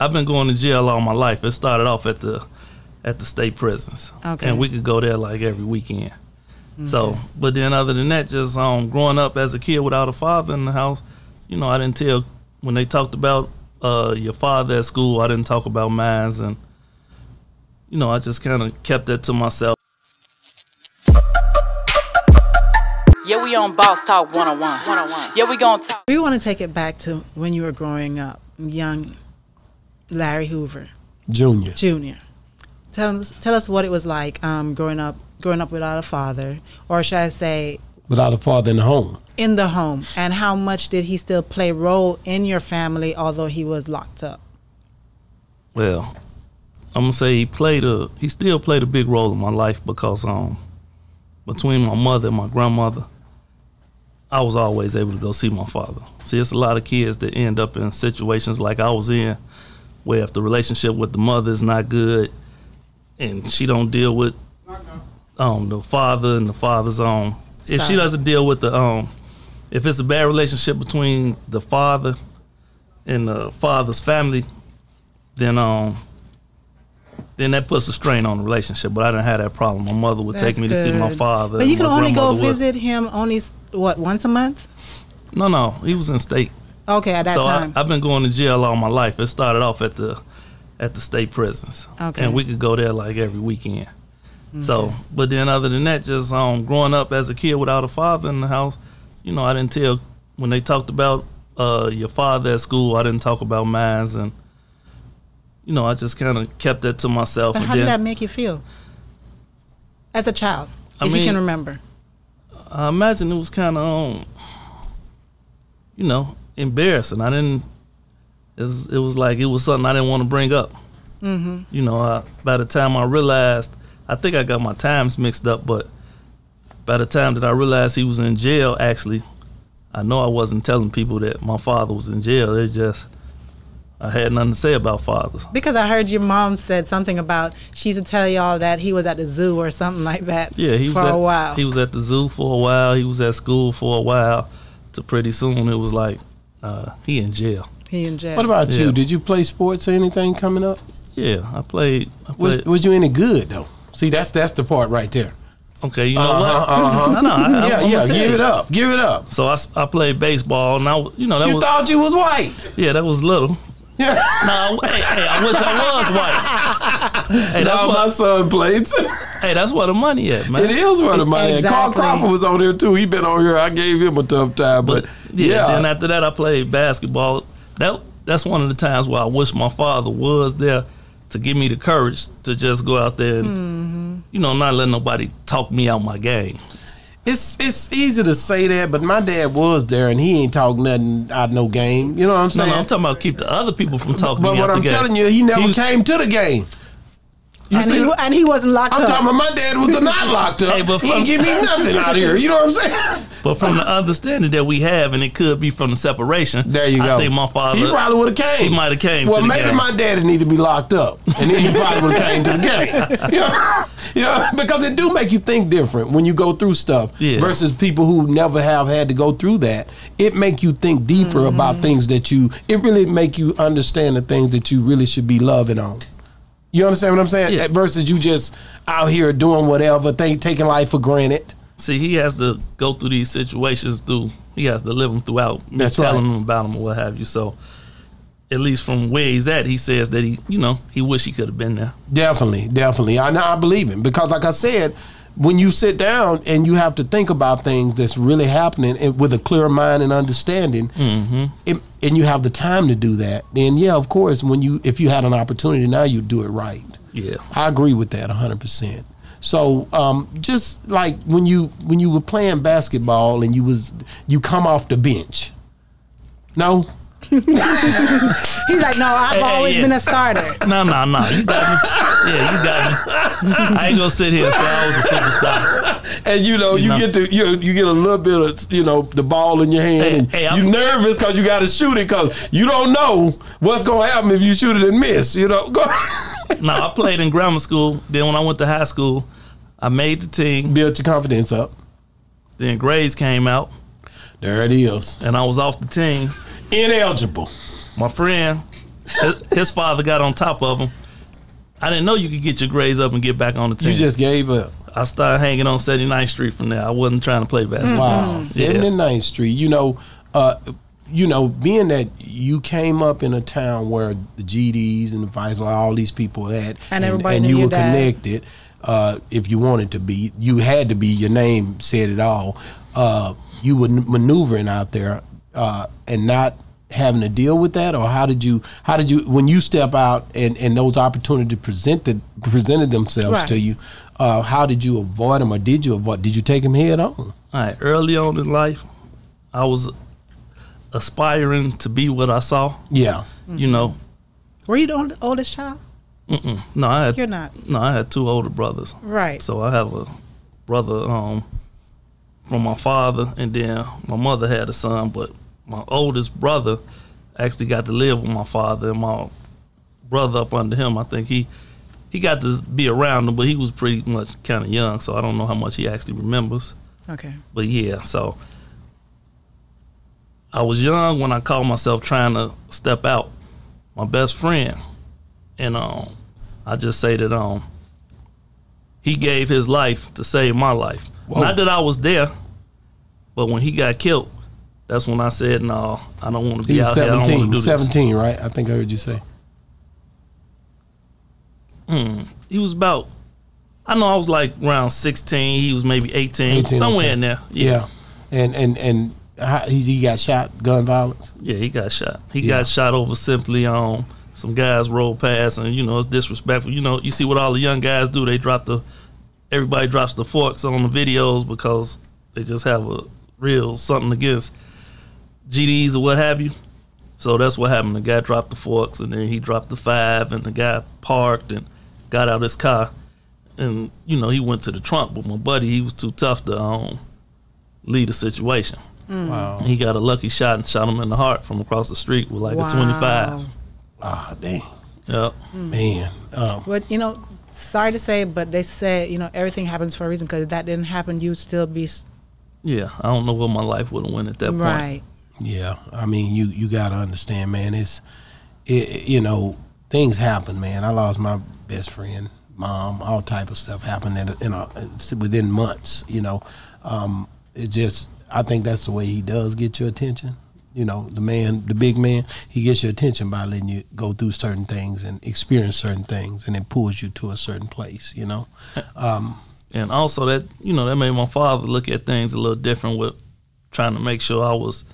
I've been going to jail all my life. It started off at the at the state prisons, Okay. and we could go there like every weekend. So, but then other than that, just um, growing up as a kid without a father in the house, you know, I didn't tell when they talked about uh, your father at school. I didn't talk about mine, and you know, I just kind of kept that to myself. Yeah, we on Boss Talk 101. 101. Yeah, we gonna talk. We want to take it back to when you were growing up, young Larry Hoover Junior. Jr. Tell us, tell us what it was like um, growing up, growing up without a father, or should I say, Without a father in the home. in the home, and how much did he still play a role in your family, although he was locked up? Well, I'm gonna say he played a he still played a big role in my life because um between my mother and my grandmother, I was always able to go see my father. See, it's a lot of kids that end up in situations like I was in, where if the relationship with the mother is not good, and she don't deal with um the father and the father's um if she doesn't deal with the um if it's a bad relationship between the father and the father's family, then um then that puts a strain on the relationship. But I didn't have that problem. My mother would That's take me to see my father. But you can only go grandmother would- visit him only what once a month. No, no, he was in state. Okay, at that so time. I, I've been going to jail all my life. It started off at the at the state prisons, Okay. and we could go there like every weekend. So, but then other than that, just um, growing up as a kid without a father in the house, you know, I didn't tell when they talked about uh, your father at school. I didn't talk about mine, and you know, I just kind of kept that to myself. but how then did that make you feel as a child, I if you mean- can remember? I imagine it was kind of, um, you know, embarrassing. I didn't. It was, it was like it was something I didn't want to bring up. Mm-hmm. You know, I, by the time I realized, I think I got my times mixed up, but by the time that I realized he was in jail, actually, I know I wasn't telling people that my father was in jail. It just I had nothing to say about fathers. Because I heard your mom said something about she used to tell y'all that he was at the zoo or something like that. Yeah, he was at, a while. He was at the zoo for a while. He was at school for a while. To pretty soon, it was like uh, he in jail. He in jail. What about Yeah. you? Did you play sports or anything coming up? Yeah, I played. I Was, played was you any good though? See, that's that's the part right there. okay, you know Uh-huh, what? uh-huh. No, no, I, I'm- yeah, I'm yeah. tell Give you. it up. Give it up. So I, I played baseball, and I, w- you know, that You was thought you was white. yeah, that was little. Yeah. No, hey, hey, I wish I was white. Hey, that's no, my what, son played. too. hey, that's where the money at, man. it is one of mine. Carl Crawford was on here too. He been on here. I gave him a tough time, but, But yeah, yeah. then after that, I played basketball. That that's one of the times where I wish my father was there to give me the courage to just go out there and Mm-hmm. you know not let nobody talk me out my game. It's it's easy to say that, but my dad was there and he ain't talk nothing out no game. You know what I'm saying? no, I'm talking about keep the other people from talking but me what out I'm the game. telling you, he never He was- came to the game. You and, see, he, and he wasn't locked up. I'm talking about my dad was not locked up. Hey, but he from- ain't give me nothing out here. You know what I'm saying? But from the understanding that we have, and it could be from the separation. There you go. I think my father. He probably would have came. He might have came. Well, to the maybe game. my daddy need to be locked up, and then he probably would have came to the game. You know, you know, because it do make you think different when you go through stuff Yeah. versus people who never have had to go through that. It make you think deeper Mm-hmm. about things that you. It really make you understand the things that you really should be loving on. You understand what I'm saying? Yeah. Versus you just out here doing whatever, think, taking life for granted. See, he has to go through these situations through. He has to live them throughout. That's telling right. him about them or what have you. So, at least from where he's at, he says that he, you know, he wish he could have been there. Definitely, definitely. I know I believe him because, like I said, when you sit down and you have to think about things that's really happening and with a clear mind and understanding, it, and you have the time to do that, then yeah, of course, when you if you had an opportunity now, you do it right. Yeah. I agree with that hundred percent. So, um, just like when you when you were playing basketball and you was you come off the bench, no, He's like, no, I've Hey, hey, always yeah. been a starter. No, no, no. You got me. Yeah, you got me. I ain't gonna sit here and say I was a superstar. and you know you, You know. get the you, you get a little bit of you know the ball in your hand Hey, and hey, I'm- you nervous because you got to shoot it because you don't know what's gonna happen if you shoot it and miss. You know, go No, I played in grammar school. Then when I went to high school, I made the team. Built your confidence up. Then grades came out, There it is. and I was off the team. Ineligible. My friend, his, his father got on top of him. I didn't know you could get your grades up and get back on the team. You just gave up. I started hanging on 79th Street from there. I wasn't trying to play basketball. Wow, 79th Street. You know, uh, you know, being that you came up in a town where the GDs and the Vice, all these people had, And everybody knew you were dad. connected. Uh, if you wanted to be, you had to be. Your name said it all. Uh, you were maneuvering out there uh, and not having to deal with that, or how did you? How did you? When you step out and, and those opportunities presented presented themselves Right. to you, uh, how did you avoid them, or did you avoid? Did you take them head on? All right, early on in life, I was aspiring to be what I saw. Yeah. You know, Were you the oldest child? mm-mm. no, I had You're not. no, I had two older brothers. Right. So I have a brother um, from my father, and then my mother had a son. But my oldest brother actually got to live with my father, and my brother up under him. I think he he got to be around him, but he was pretty much kind of young, so I don't know how much he actually remembers. Okay. But yeah, so I was young when I called myself trying to step out. My best friend, and um, I just say that um, he gave his life to save my life. Whoa. Not that I was there, but when he got killed, that's when I said, "No, I don't want to be He was out here. I don't want 17, to do this." 17, right? I think I heard you say. Mm, he was about. I know I was like around sixteen. He was maybe eighteen, 18, somewhere okay. in there. Yeah. And and and how, he, he got shot, gun violence. Yeah, he got shot. He Yeah. got shot over simply um some guys rolled past and you know it's disrespectful. You know, you see what all the young guys do, they drop the everybody drops the forks on the videos because they just have a real something against GDs or what have you. So that's what happened. The guy dropped the forks and then he dropped the five and the guy parked and got out of his car and you know he went to the trunk but my buddy he was too tough to um lead the situation. Wow. He got a lucky shot and shot him in the heart from across the street with like a 25. Wow. Ah, damn. Yep. Man. Um, But you know, sorry to say, but they say you know everything happens for a reason. Because if that didn't happen, you'd still be Yeah. I don't know what my life would have went at that point. right. Yeah. I mean, you you got to understand, man. It's it, you know things happen, man. I lost my best friend, mom, all type of stuff happened in a, in a, within months. You know, um, it just I think that's the way he does get your attention. You know, the man, the big man, he gets your attention by letting you go through certain things and experience certain things, and it pulls you to a certain place. You know, um, And also that, you know, that made my father look at things a little different with trying to make sure I was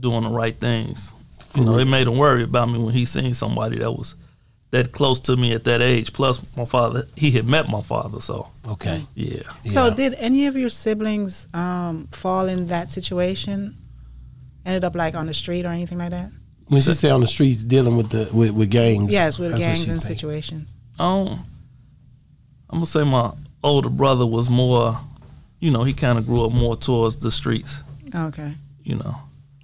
doing the right things. You know, it made him worry about me when he seen somebody that was that close to me at that age. Plus, my father, he had met my father, so okay. yeah. So, Yeah. did any of your siblings um, fall in that situation? Ended up like on the street or anything like that? When she say on the streets dealing with the with, with gangs, Yes, with gangs and think. situations. Um, I'm gonna say my older brother was more, you know, he kind of grew up more towards the streets. Okay. You know,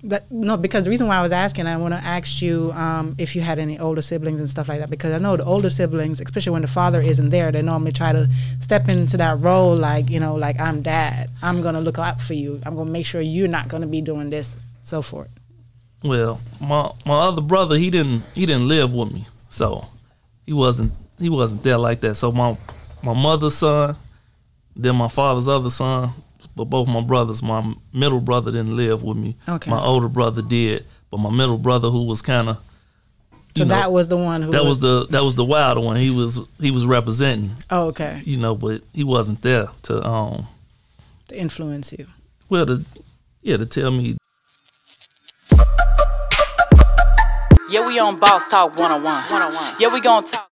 That, no, because the reason why I was asking, I want to ask you um, if you had any older siblings and stuff like that. Because I know the older siblings, especially when the father isn't there, they normally try to step into that role, like you know, like I'm dad. I'm gonna look out for you. I'm gonna make sure you're not gonna be doing this, so forth. well, my my other brother, he didn't he didn't live with me, so he wasn't he wasn't there like that. So my my mother's son, then my father's other son, but both my brothers, my middle brother didn't live with me. Okay. My older brother did, but my middle brother, who was kind of So that was the one who that was the that was the wilder one. He was he was representing, oh, okay you know, but he wasn't there to um to influence you. well to yeah to tell me Yeah, we on Boss Talk 101. 101. Yeah, we gon' talk.